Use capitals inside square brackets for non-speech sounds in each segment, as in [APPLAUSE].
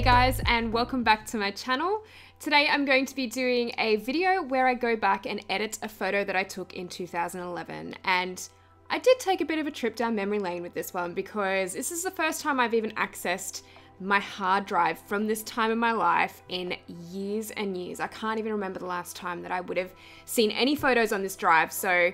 Hey guys and welcome back to my channel. Today I'm going to be doing a video where I go back and edit a photo that I took in 2011 and I did take a bit of a trip down memory lane with this one because this is the first time I've even accessed my hard drive from this time in my life in years and years. I can't even remember the last time that I would have seen any photos on this drive so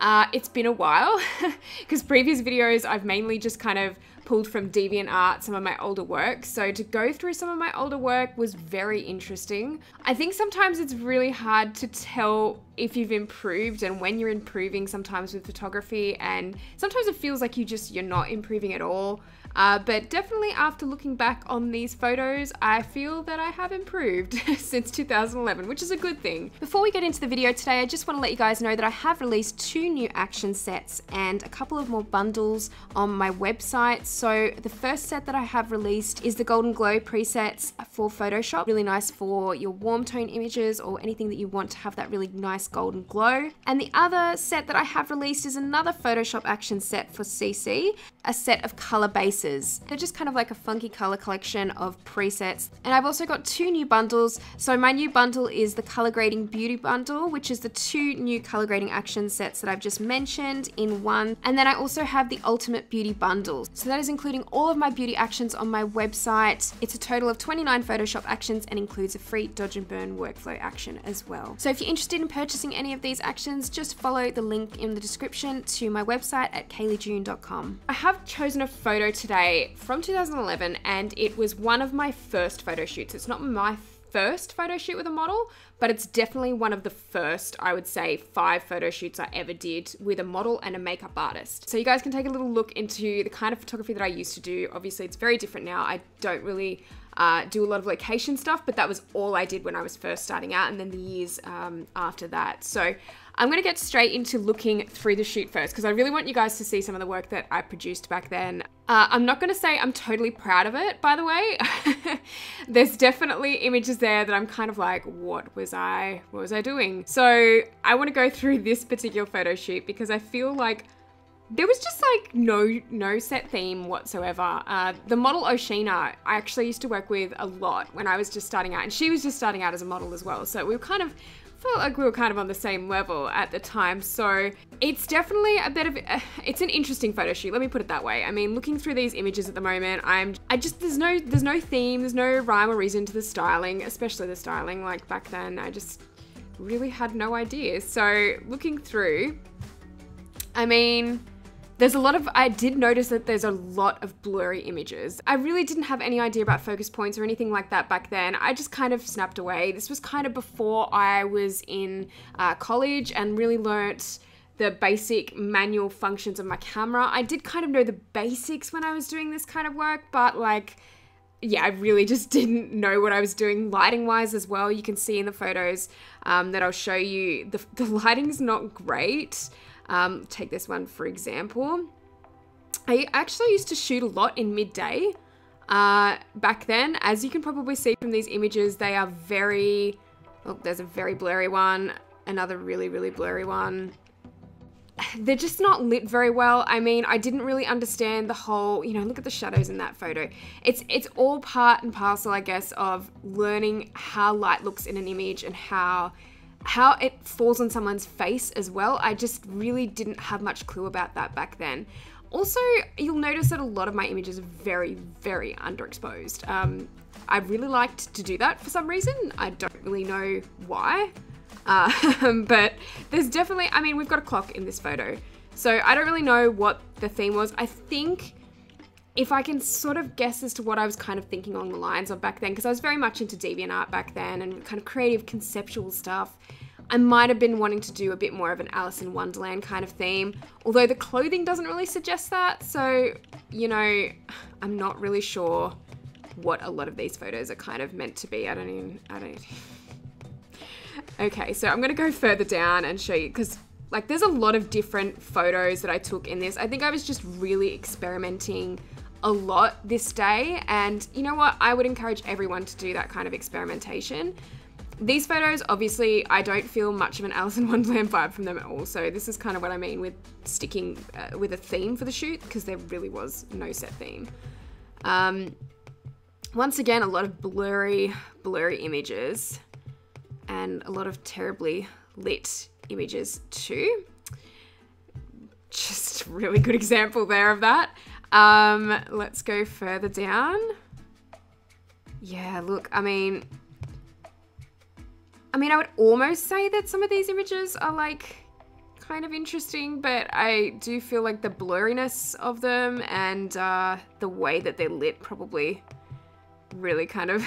uh, it's been a while [LAUGHS] because previous videos I've mainly just kind of pulled from DeviantArt some of my older work. So to go through some of my older work was very interesting. I think sometimes it's really hard to tell if you've improved and when you're improving sometimes with photography and sometimes it feels like you just you're not improving at all. Uh, but definitely after looking back on these photos, I feel that I have improved [LAUGHS] since 2011, which is a good thing. Before we get into the video today, I just want to let you guys know that I have released two new action sets and a couple of more bundles on my website. So the first set that I have released is the Golden Glow presets for Photoshop. Really nice for your warm tone images or anything that you want to have that really nice golden glow. And the other set that I have released is another Photoshop action set for CC, a set of color they're just kind of like a funky color collection of presets. And I've also got two new bundles. So my new bundle is the color grading beauty bundle, which is the two new color grading action sets that I've just mentioned in one. And then I also have the ultimate beauty bundle. So that is including all of my beauty actions on my website. It's a total of 29 Photoshop actions and includes a free dodge and burn workflow action as well. So if you're interested in purchasing any of these actions, just follow the link in the description to my website at kayleighjune.com. I have chosen a photo today today from 2011 and it was one of my first photo shoots. It's not my first photo shoot with a model, but it's definitely one of the first, I would say, five photo shoots I ever did with a model and a makeup artist. So you guys can take a little look into the kind of photography that I used to do. Obviously, it's very different now. I don't really uh, do a lot of location stuff, but that was all I did when I was first starting out and then the years um, after that. So I'm gonna get straight into looking through the shoot first because I really want you guys to see some of the work that I produced back then. Uh, I'm not gonna say I'm totally proud of it, by the way. [LAUGHS] There's definitely images there that I'm kind of like, what was I, what was I doing? So I wanna go through this particular photo shoot because I feel like there was just like no no set theme whatsoever. Uh, the model Oshina, I actually used to work with a lot when I was just starting out, and she was just starting out as a model as well. So we were kind of felt like we were kind of on the same level at the time. So it's definitely a bit of uh, it's an interesting photo shoot. Let me put it that way. I mean, looking through these images at the moment, I'm I just there's no there's no theme, there's no rhyme or reason to the styling, especially the styling. Like back then, I just really had no idea. So looking through, I mean there's a lot of, I did notice that there's a lot of blurry images. I really didn't have any idea about focus points or anything like that back then. I just kind of snapped away. This was kind of before I was in uh, college and really learnt the basic manual functions of my camera. I did kind of know the basics when I was doing this kind of work, but like, yeah, I really [LAUGHS] just didn't know what I was doing lighting wise as well. You can see in the photos um, that I'll show you, the, the lighting's not great. Um, take this one for example. I actually used to shoot a lot in midday uh, back then. As you can probably see from these images, they are very, oh, there's a very blurry one, another really, really blurry one. [SIGHS] They're just not lit very well. I mean, I didn't really understand the whole, you know, look at the shadows in that photo. It's it's all part and parcel, I guess, of learning how light looks in an image and how how it falls on someone's face as well. I just really didn't have much clue about that back then. Also, you'll notice that a lot of my images are very, very underexposed. Um, I really liked to do that for some reason. I don't really know why. Uh, [LAUGHS] but there's definitely, I mean, we've got a clock in this photo. So I don't really know what the theme was. I think if I can sort of guess as to what I was kind of thinking along the lines of back then, because I was very much into deviant art back then and kind of creative conceptual stuff, I might have been wanting to do a bit more of an Alice in Wonderland kind of theme, although the clothing doesn't really suggest that, so, you know, I'm not really sure what a lot of these photos are kind of meant to be. I don't even, I don't [LAUGHS] Okay, so I'm gonna go further down and show you, because like there's a lot of different photos that I took in this. I think I was just really experimenting a lot this day. And you know what? I would encourage everyone to do that kind of experimentation. These photos, obviously, I don't feel much of an [LAUGHS] Alice in Wonderland vibe from them at all. So this is kind of what I mean with sticking uh, with a theme for the shoot because there really was no set theme. Um, Once again, a lot of blurry, blurry images and a lot of terribly lit images too. Just really good [LAUGHS] example there of that. Um, let's go further down. Yeah, look, I mean, I mean, I would almost say that some of these images are like kind of interesting, but I do feel like the blurriness of them and uh, the way that they're lit probably really kind of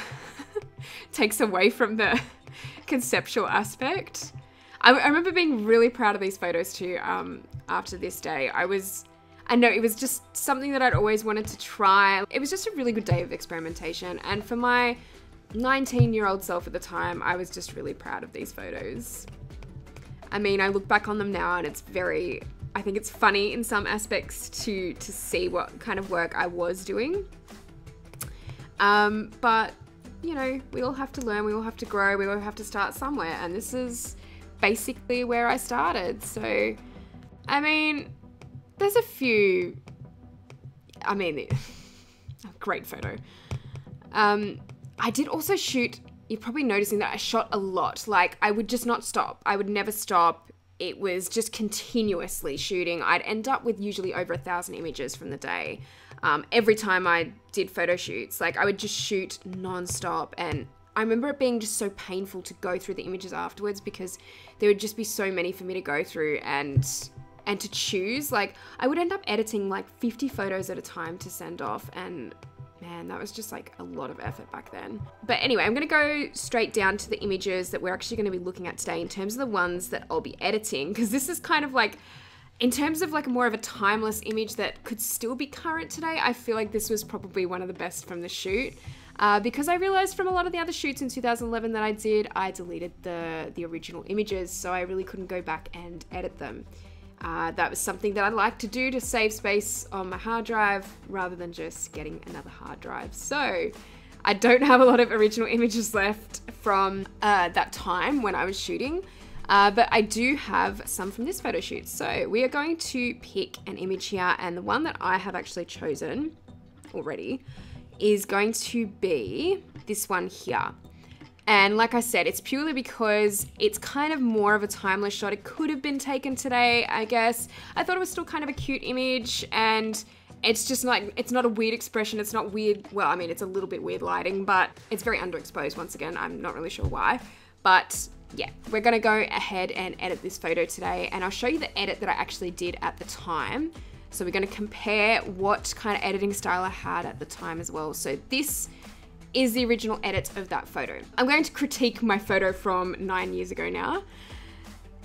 [LAUGHS] takes away from the [LAUGHS] conceptual aspect. I, I, remember being really proud of these photos too um, after this day. I was, I know it was just something that I'd always wanted to try. It was just a really good day of experimentation. And for my 19 year old self at the time, I was just really proud of these photos. I mean, I look back on them now and it's very, I think it's funny in some aspects to, to see what kind of work I was doing. Um, but, you know, we all have to learn, we all have to grow, we all have to start somewhere. And this is basically where I started. So, I mean, there's a few, I mean, [LAUGHS] great photo. Um, I did also shoot, you're probably noticing that I shot a lot. Like, I would just not stop. I would never stop. It was just continuously shooting. I'd end up with usually over a thousand images from the day um, every time I did photo shoots. Like I would just shoot nonstop, and I remember it being just so painful to go through the images afterwards because there would just be so many for me to go through and and to choose. Like I would end up editing like 50 photos at a time to send off, and man, that was just like a lot of effort back then. But anyway, I'm gonna go straight down to the images that we're actually gonna be looking at today in terms of the ones that I'll be editing because this is kind of like in terms of like more of a timeless image that could still be current today, I feel like this was probably one of the best from the shoot. Uh, because I realized from a lot of the other shoots in 2011 that I did, I deleted the, the original images, so I really couldn't go back and edit them. Uh, that was something that I like to do to save space on my hard drive rather than just getting another hard drive. So I don't have a lot of original images left from uh, that time when I was shooting. Uh, but I do have some from this photo shoot. So we are going to pick an image here and the one that I have actually chosen already is going to be this one here. And like I said, it's purely because it's kind of more of a timeless shot. It could have been taken today, I guess. I thought it was still kind of a cute image and it's just like, it's not a weird expression. It's not weird. Well, I mean, it's a little bit weird lighting, but it's very underexposed once again. I'm not really sure why. But yeah, we're gonna go ahead and edit this photo today and I'll show you the edit that I actually did at the time. So we're gonna compare what kind of editing style I had at the time as well. So this is the original edit of that photo. I'm going to critique my photo from nine years ago now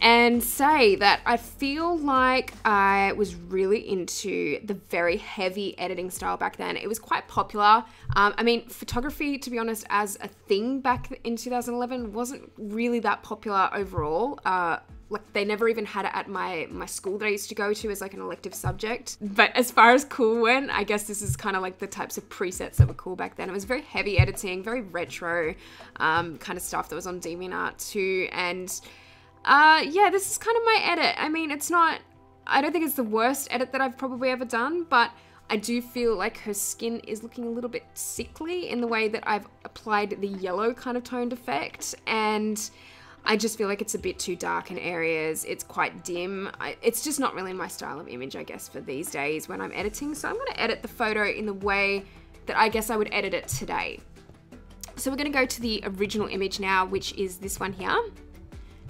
and say that I feel like I was really into the very heavy editing style back then. It was quite popular. Um, I mean, photography, to be honest, as a thing back in 2011 wasn't really that popular overall. Uh, like they never even had it at my my school that I used to go to as like an elective subject. But as far as cool went, I guess this is kind of like the types of presets that were cool back then. It was very heavy editing, very retro um, kind of stuff that was on DeviantArt too, and uh, yeah, this is kind of my edit. I mean, it's not, I don't think it's the worst edit that I've probably ever done, but I do feel like her skin is looking a little bit sickly in the way that I've applied the yellow kind of toned effect. And I just feel like it's a bit too dark in areas. It's quite dim. I, it's just not really my style of image, I guess, for these days when I'm editing. So I'm going to edit the photo in the way that I guess I would edit it today. So we're going to go to the original image now, which is this one here.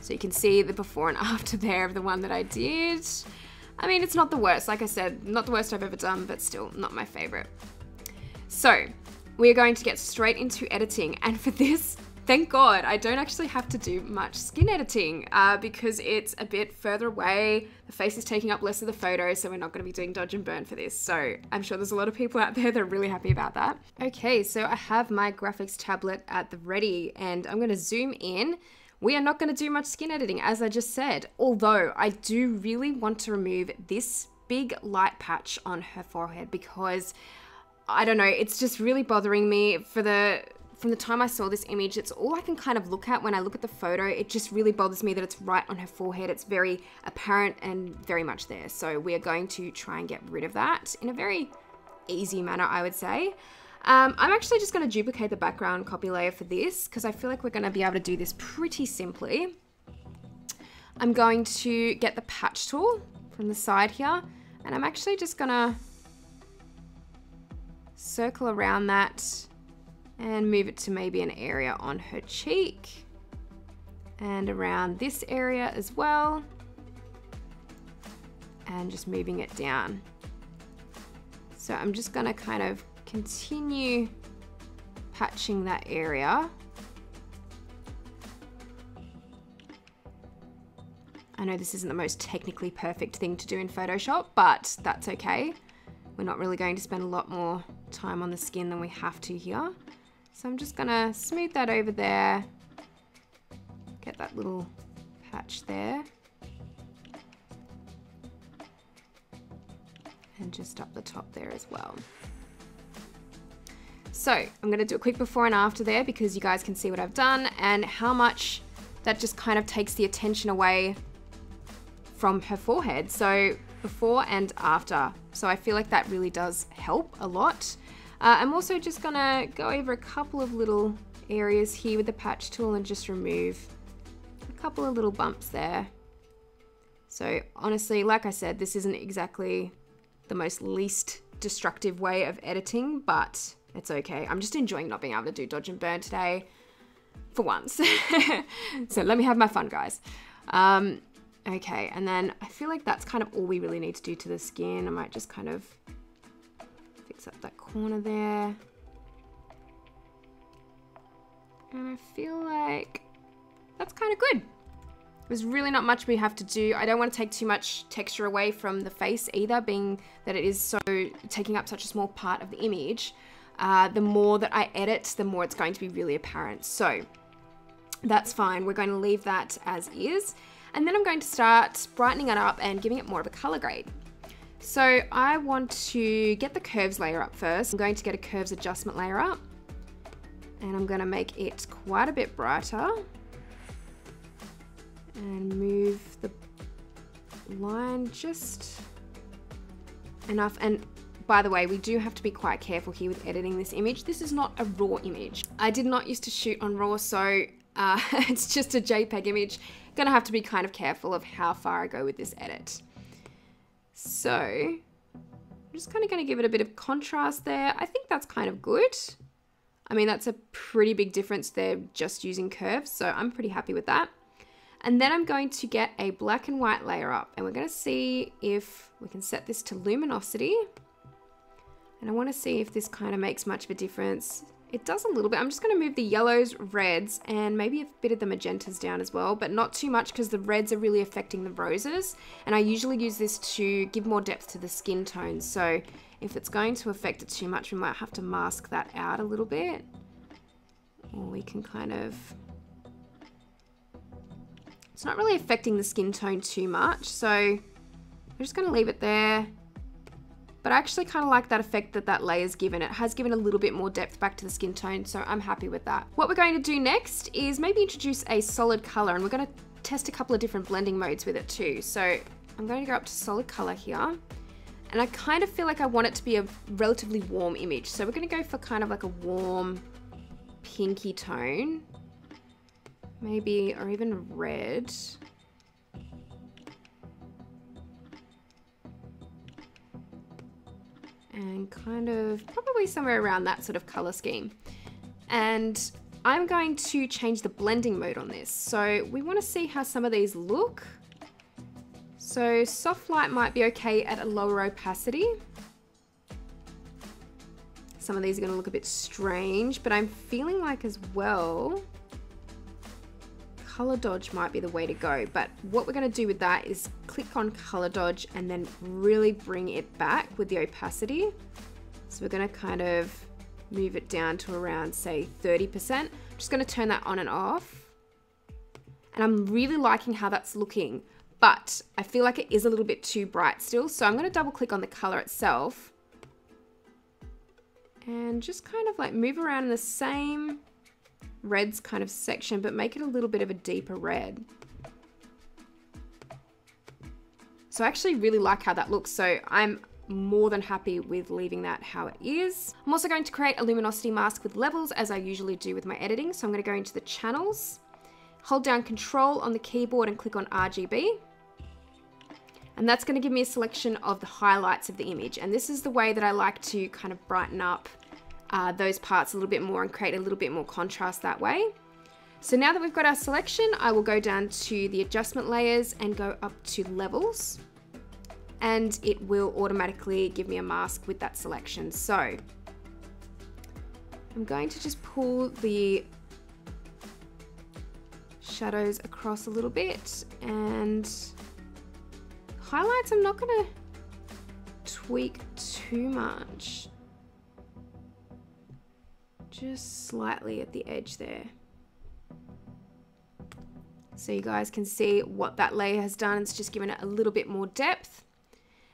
So you can see the before and [LAUGHS] after there of the one that I did. I mean, it's not the worst. Like I said, not the worst I've ever done, but still not my favorite. So we're going to get straight into editing. And for [LAUGHS] this, thank God, I don't actually have to do much skin editing uh, because it's a bit further away. The face is taking up less of the photo, so we're not going to be doing dodge and burn for this. So I'm sure there's a lot of people out there that are really happy about that. Okay, so I have my graphics tablet at the ready and I'm going to zoom in we are not going to do much skin editing, as I just said, although I do really want to remove this big light patch on her forehead because I don't know, it's just really bothering me for the from the time I saw this image, it's all I can kind of look at when I look at the photo. It just really bothers me that it's right on her forehead. It's very apparent and very much there. So we are going to try and get rid of that in a very easy manner, I would say. Um, I'm actually just going to duplicate the background copy layer for this because I feel like we're going to be able to do this pretty simply. I'm going to get the patch tool from the side here and I'm actually just going to circle around that and move it to maybe an area on her cheek and around this area as well and just moving it down. So I'm just gonna kind of continue patching that area. I know this isn't the most technically perfect thing to do in Photoshop, but that's okay. We're not really going to spend a lot more time on the skin than we have to here. So I'm just gonna smooth that over there, get that little patch there. And just up the top there as well. So I'm gonna do a quick before and after there because you guys can see what I've done and how much that just kind of takes the attention away from her forehead. So before and after. So I feel like that really does help a lot. Uh, I'm also just gonna go over a couple of little areas here with the patch tool and just remove a couple of little bumps there. So honestly, like I said, this isn't exactly the most least destructive way of editing, but it's okay. I'm just enjoying not being able to do dodge and burn today for once. [LAUGHS] so let me have my fun, guys. Um, okay, and then I feel like that's kind of all we really need to do to the skin. I might just kind of up that corner there. And I feel like that's kind of good. There's really not much we have to do. I don't want to take too much texture away from the face either, being that it is so taking up such a small part of the image. Uh, the more that I edit, the more it's going to be really apparent. So that's fine. We're going to leave that as is. And then I'm going to start brightening it up and giving it more of a color grade. So I want to get the curves layer up first. I'm going to get a curves adjustment layer up and I'm going to make it quite a bit brighter and move the line just enough. And by the way, we do have to be quite careful here with editing this image. This is not a raw image. I did not used to shoot on raw, so uh, [LAUGHS] it's just a JPEG image. Gonna have to be kind of careful of how far I go with this edit. So I'm just kind of going to give it a bit of contrast there. I think that's kind of good. I mean, that's a pretty big difference there just using curves, so I'm pretty happy with that. And then I'm going to get a black and white layer up and we're going to see if we can set this to luminosity. And I want to see if this kind of makes much of a difference. It does a little bit. I'm just going to move the yellows, reds, and maybe a bit of the magentas down as well, but not too much because the reds are really affecting the roses. And I usually use this to give more depth to the skin tones. So if it's going to affect it too much, we might have to mask that out a little bit. Or we can kind of... It's not really affecting the skin tone too much, so we're just going to leave it there. But I actually kind of like that effect that that layer's given. It has given a little bit more depth back to the skin tone, so I'm happy with that. What we're going to do next is maybe introduce a solid color, and we're going to test a couple of different blending modes with it too. So I'm going to go up to solid color here. And I kind of feel like I want it to be a relatively warm image. So we're going to go for kind of like a warm pinky tone. Maybe, or even red. And kind of probably somewhere around that sort of color scheme. And I'm going to change the blending mode on this. So we want to see how some of these look. So soft light might be okay at a lower opacity. Some of these are going to look a bit strange, but I'm feeling like as well, color dodge might be the way to go. But what we're going to do with that is click on color dodge and then really bring it back with the opacity. So we're going to kind of move it down to around say 30%. I'm just going to turn that on and off. And I'm really liking how that's looking, but I feel like it is a little bit too bright still. So I'm going to double click on the color itself and just kind of like move around in the same reds kind of section, but make it a little bit of a deeper red. So I actually really like how that looks. So I'm more than happy with leaving that how it is. I'm also going to create a luminosity mask with levels as I usually do with my editing. So I'm going to go into the channels, hold down control on the keyboard and click on RGB. And that's going to give me a selection of the highlights of the image. And this is the way that I like to kind of brighten up uh, those parts a little bit more and create a little bit more contrast that way. So now that we've got our selection, I will go down to the adjustment layers and go up to levels and it will automatically give me a mask with that selection. So I'm going to just pull the shadows across a little bit and highlights I'm not gonna tweak too much just slightly at the edge there. So you guys can see what that layer has done. It's just given it a little bit more depth.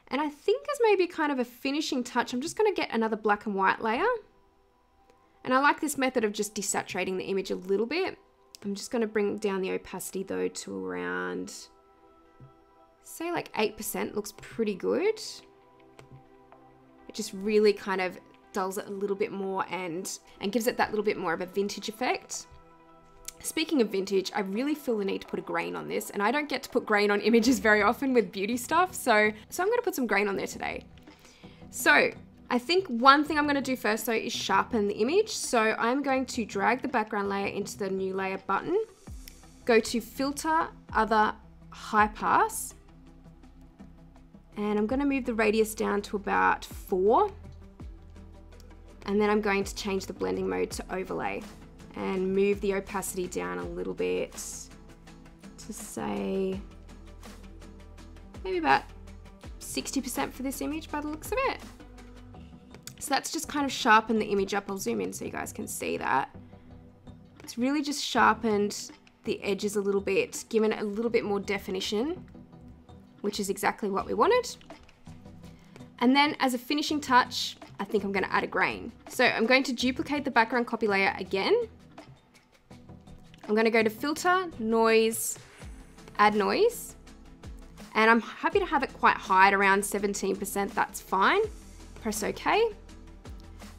And I think as maybe kind of a finishing touch. I'm just going to get another black and white layer. And I like this method of just desaturating the image a little bit. I'm just going to bring down the opacity though to around say like 8% looks pretty good. It just really kind of dulls it a little bit more and, and gives it that little bit more of a vintage effect. Speaking of vintage, I really feel the need to put a grain on this and I don't get to put grain on images very often with beauty stuff. So, so I'm gonna put some grain on there today. So I think one thing I'm gonna do first though is sharpen the image. So I'm going to drag the background layer into the new layer button, go to filter, other, high pass, and I'm going to move the radius down to about 4 and then I'm going to change the blending mode to overlay and move the opacity down a little bit to say maybe about 60% for this image by the looks of it. So that's just kind of sharpened the image up. I'll zoom in so you guys can see that. It's really just sharpened the edges a little bit, given it a little bit more definition which is exactly what we wanted. And then as a finishing touch, I think I'm gonna add a grain. So I'm going to duplicate the background copy layer again. I'm gonna go to filter, noise, add noise. And I'm happy to have it quite high at around 17%, that's fine. Press okay.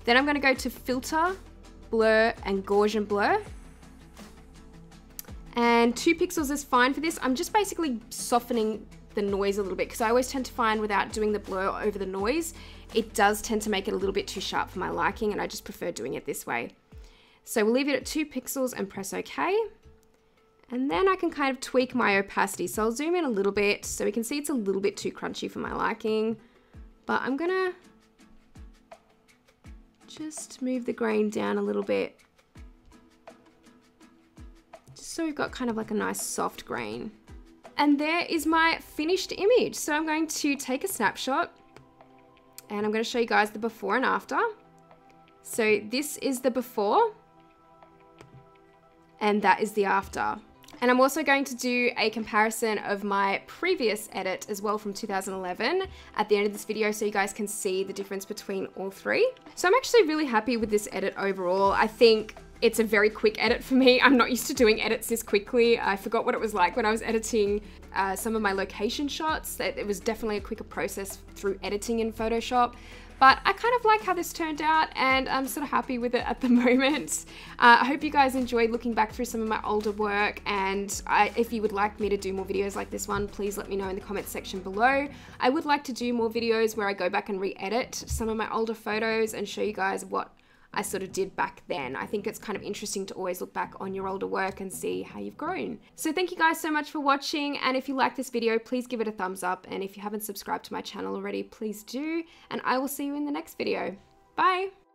Then I'm gonna go to filter, blur, and Gaussian blur. And two pixels is fine for this. I'm just basically softening the noise a little bit because I always tend to find without doing the blur over the noise, it does tend to make it a little bit too sharp for my liking and I just prefer doing it this way. So we'll leave it at two pixels and press OK. And then I can kind of tweak my opacity. So I'll zoom in a little bit so we can see it's a little bit too crunchy for my liking. But I'm gonna just move the grain down a little bit. Just so we've got kind of like a nice soft grain. And there is my finished image. So I'm going to take a snapshot and I'm going to show you guys the before and after. So this is the before and that is the after. And I'm also going to do a comparison of my previous edit as well from 2011 at the end of this video so you guys can see the difference between all three. So I'm actually really happy with this edit overall. I think it's a very quick edit for me. I'm not used to doing edits this quickly. I forgot what it was like when I was editing uh, some of my location shots. It was definitely a quicker process through editing in Photoshop. But I kind of like how this turned out and I'm sort of happy with it at the [LAUGHS] moment. Uh, I hope you guys enjoyed looking back through some of my older work and I, if you would like me to do more videos like this one, please let me know in the comments section below. I would like to do more videos where I go back and re-edit some of my older photos and show you guys what I sort of did back then. I think it's kind of interesting to always look back on your older work and see how you've grown. So thank you guys so much for watching and if you like this video please give it a thumbs up and if you haven't subscribed to my channel already please do and I will see you in the next video. Bye!